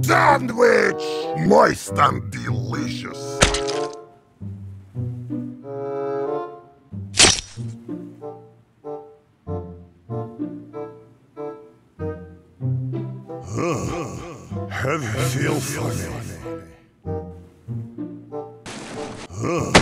Sandwich! Moist and delicious. Heavy feel funny. Ugh.